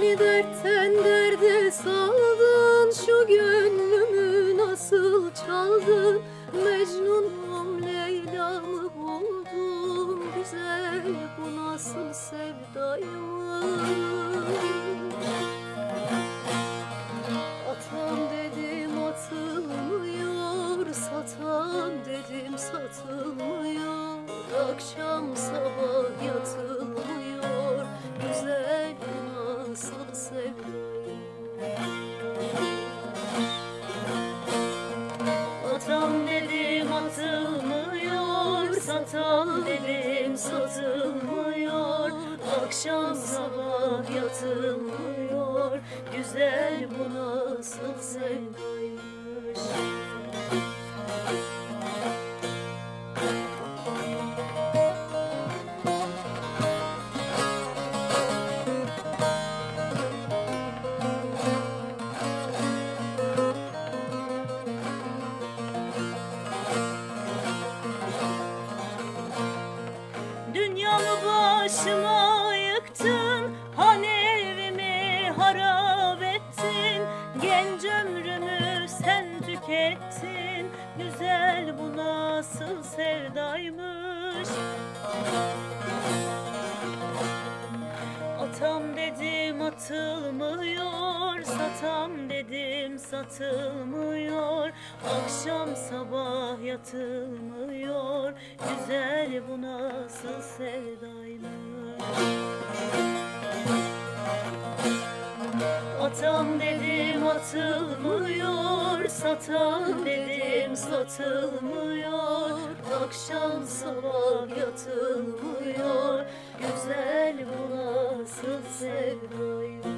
Beni dertten derde saldın Şu gönlümü nasıl çaldın? Mecnunum Leyla'mı buldum Güzel bu nasıl sevdaymış Atam dedim atılmıyor Satam dedim satılmıyor. Akşam sabah yatılmıyor. Atam dedim atılmıyor Satan dedim satılmıyor. Akşam sabah yatılmıyor. Güzel bu nasıl sevdaymış Dünyamı başıma yıktın Han evimi harap ettin. Genç ömrümü sen tükettin Güzel bu nasıl sevdaymış. Atam dedim atılmıyor Satam dedim satılmıyor Akşam sabah yatılmıyor. Güzel bu nasıl sevdaymış Atam dedim atılmıyor. Satam dedim satılmıyor. Akşam sabah yatılmıyor. Güzel bu nasıl sevdaymış